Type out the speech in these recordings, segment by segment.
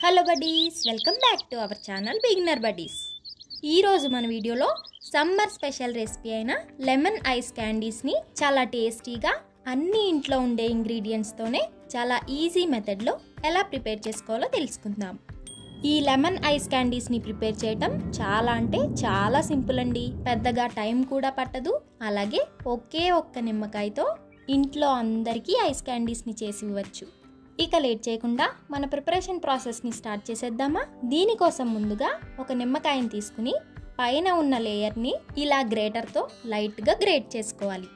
Hello buddies welcome back to our channel beginner buddies ఈరోజు మన వీడియోలో సమ్మర్ స్పెషల్ రెసిపీ అయిన లెమన్ ఐస్ క్యాండీస్ని చాలా టేస్టీగా అన్ని ఇంట్లో ఉండే ఇంగ్రీడియంట్స్తోనే చాలా ఈజీ మెథడ్లో ఎలా ప్రిపేర్ చేసుకోవాలో తెలుసుకుందాం. ఈ లెమన్ ఐస్ క్యాండీస్ని ప్రిపేర్ చేయటం చాలా అంటే చాలా సింపుల్ అండి. పెద్దగా టైం కూడా పట్టదు. అలాగే ఒకే ఒక్క నిమ్మకాయతో ఇంట్లో అందరికీ ఐస్ క్యాండీస్ని చేసి ఇవ్వచ్చు. ఇక లేట్ చేయకుండా మన ప్రిపరేషన్ ప్రాసెస్ని స్టార్ట్ చేసేద్దామా? దీనికోసం ముందుగా ఒక నిమ్మకాయని తీసుకుని పైన ఉన్న లేయర్ని ఇలా గ్రేటర్తో లైట్గా గ్రేట్ చేసుకోవాలి.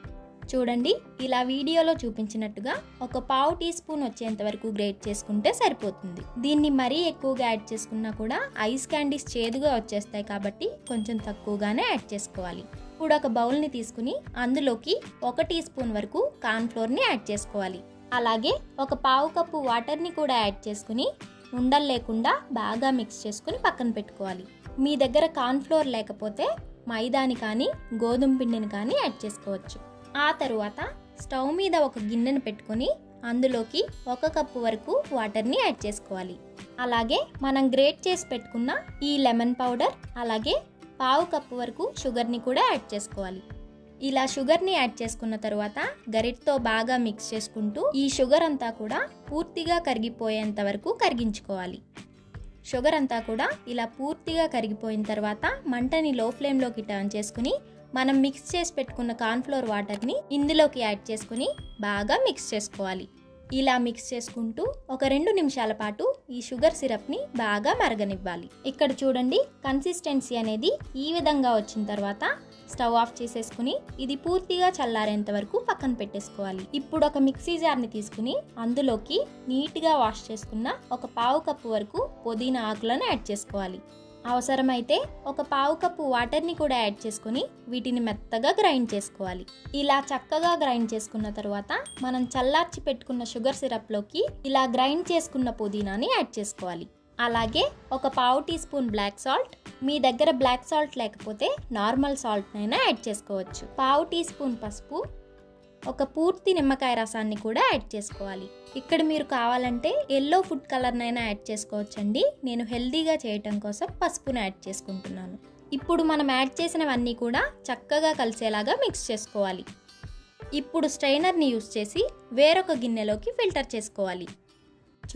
చూడండి ఇలా వీడియోలో చూపించినట్టుగా ఒక పావు టీ స్పూన్ వచ్చేంత వరకు గ్రేట్ చేసుకుంటే సరిపోతుంది. దీన్ని మరీ ఎక్కువగా యాడ్ చేసుకున్నా కూడా ఐస్ క్యాండీస్ చేదుగా వచ్చేస్తాయి కాబట్టి కొంచెం తక్కువగానే యాడ్ చేసుకోవాలి. ఇప్పుడు ఒక బౌల్ని తీసుకుని అందులోకి ఒక టీ స్పూన్ వరకు కార్న్ఫ్లోర్ని యాడ్ చేసుకోవాలి. అలాగే ఒక పావు కప్పు వాటర్ని కూడా యాడ్ చేసుకుని ఉండలు లేకుండా బాగా మిక్స్ చేసుకుని పక్కన పెట్టుకోవాలి. మీ దగ్గర కార్న్ఫ్లోర్ లేకపోతే మైదాని కానీ గోధుమ పిండిని కానీ యాడ్ చేసుకోవచ్చు. ఆ తరువాత స్టవ్ మీద ఒక గిన్నెను పెట్టుకొని అందులోకి ఒక కప్పు వరకు వాటర్ని యాడ్ చేసుకోవాలి. అలాగే మనం గ్రేట్ చేసి పెట్టుకున్న ఈ లెమన్ పౌడర్ అలాగే పావు కప్పు వరకు షుగర్ని కూడా యాడ్ చేసుకోవాలి. ఇలా షుగర్ని యాడ్ చేసుకున్న తర్వాత గరిటతో బాగా మిక్స్ చేసుకుంటూ ఈ షుగర్ అంతా కూడా పూర్తిగా కరిగిపోయేంత వరకు కరిగించుకోవాలి. షుగర్ అంతా కూడా ఇలా పూర్తిగా కరిగిపోయిన తర్వాత మంటని లో ఫ్లేమ్లోకి టర్న్ చేసుకుని మనం మిక్స్ చేసి పెట్టుకున్న కార్న్ఫ్లోర్ వాటర్ని ఇందులోకి యాడ్ చేసుకుని బాగా మిక్స్ చేసుకోవాలి. ఇలా మిక్స్ చేసుకుంటూ ఒక రెండు నిమిషాల పాటు ఈ షుగర్ సిరప్ని బాగా మరగనివ్వాలి. ఇక్కడ చూడండి కన్సిస్టెన్సీ అనేది ఈ విధంగా వచ్చిన తర్వాత స్టవ్ ఆఫ్ చేసేసుకుని ఇది పూర్తిగా చల్లారేంత వరకు పక్కన పెట్టేసుకోవాలి. ఇప్పుడు ఒక మిక్సీ జార్ని తీసుకుని అందులోకి నీట్గా వాష్ చేసుకున్న ఒక పావు కప్పు వరకు పుదీనా ఆకులను యాడ్ చేసుకోవాలి. అవసరమైతే ఒక పావు కప్పు వాటర్ని కూడా యాడ్ చేసుకుని వీటిని మెత్తగా గ్రైండ్ చేసుకోవాలి. ఇలా చక్కగా గ్రైండ్ చేసుకున్న తర్వాత మనం చల్లార్చి పెట్టుకున్న షుగర్ సిరప్లోకి ఇలా గ్రైండ్ చేసుకున్న పుదీనాని యాడ్ చేసుకోవాలి. అలాగే ఒక పావు టీ స్పూన్ బ్లాక్ సాల్ట్ మీ దగ్గర బ్లాక్ సాల్ట్ లేకపోతే నార్మల్ సాల్ట్నైనా యాడ్ చేసుకోవచ్చు. పావు టీ స్పూన్ పసుపు ఒక పూర్తి నిమ్మకాయ రసాన్ని కూడా యాడ్ చేసుకోవాలి. ఇక్కడ మీరు కావాలంటే ఎల్లో ఫుడ్ కలర్నైనా యాడ్ చేసుకోవచ్చండి. నేను హెల్దీగా చేయటం కోసం పసుపును యాడ్ చేసుకుంటున్నాను. ఇప్పుడు మనం యాడ్ చేసినవన్నీ కూడా చక్కగా కలిసేలాగా మిక్స్ చేసుకోవాలి. ఇప్పుడు స్ట్రైనర్ని యూస్ చేసి వేరొక గిన్నెలోకి ఫిల్టర్ చేసుకోవాలి.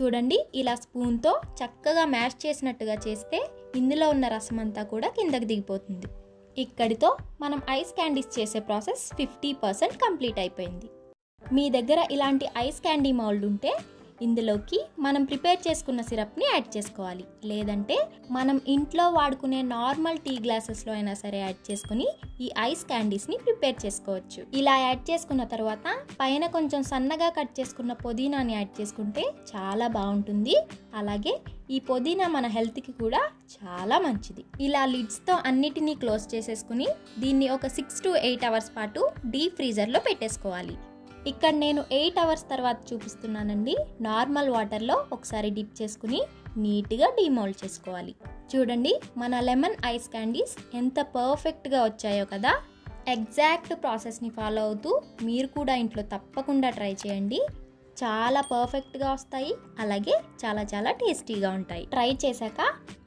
చూడండి ఇలా స్పూన్తో చక్కగా మ్యాష్ చేసినట్టుగా చేస్తే ఇందులో ఉన్న రసం అంతా కూడా కిందకి దిగిపోతుంది. ఇక్కడితో మనం ఐస్ క్యాండీస్ చేసే ప్రాసెస్ ఫిఫ్టీ పర్సెంట్ కంప్లీట్ అయిపోయింది. మీ దగ్గర ఇలాంటి ఐస్ క్యాండీ మౌల్డ్ ఉంటే ఇందులోకి మనం ప్రిపేర్ చేసుకున్న సిరప్ని యాడ్ చేసుకోవాలి. లేదంటే మనం ఇంట్లో వాడుకునే నార్మల్ టీ గ్లాసెస్లో అయినా సరే యాడ్ చేసుకుని ఈ ఐస్ క్యాండీస్ని ప్రిపేర్ చేసుకోవచ్చు. ఇలా యాడ్ చేసుకున్న తర్వాత పైన కొంచెం సన్నగా కట్ చేసుకున్న పుదీనాని యాడ్ చేసుకుంటే చాలా బాగుంటుంది. అలాగే ఈ పుదీనా మన హెల్త్కి కూడా చాలా మంచిది. ఇలా లిడ్స్తో అన్నిటినీ క్లోజ్ చేసేసుకుని దీన్ని ఒక సిక్స్ టు ఎయిట్ అవర్స్ పాటు డీప్ ఫ్రీజర్లో పెట్టేసుకోవాలి. ఇక్కడ నేను ఎయిట్ అవర్స్ తర్వాత చూపిస్తున్నానండి. నార్మల్ వాటర్లో ఒకసారి డిప్ చేసుకుని నీట్గా డీమోల్డ్ చేసుకోవాలి. చూడండి మన లెమన్ ఐస్ క్యాండీస్ ఎంత పర్ఫెక్ట్గా వచ్చాయో కదా! ఎగ్జాక్ట్ ప్రాసెస్ని ఫాలో అవుతూ మీరు కూడా ఇంట్లో తప్పకుండా ట్రై చేయండి. చాలా పర్ఫెక్ట్గా వస్తాయి. అలాగే చాలా చాలా టేస్టీగా ఉంటాయి. ట్రై చేశాక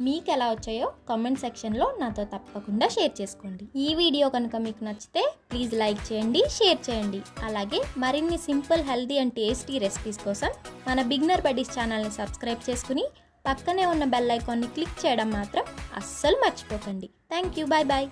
మీకు ఎలా వచ్చాయో కామెంట్ సెక్షన్లో నాతో తప్పకుండా షేర్ చేసుకోండి. ఈ వీడియో కనుక మీకు నచ్చితే ప్లీజ్ లైక్ చేయండి షేర్ చేయండి. అలాగే మరిన్ని simple healthy and tasty recipes కోసం మన బిగ్నర్ బడీస్ ఛానల్ని సబ్స్క్రైబ్ చేసుకుని పక్కనే ఉన్న బెల్ ఐకాన్ని క్లిక్ చేయడం మాత్రం అస్సలు మర్చిపోకండి. Thank you bye bye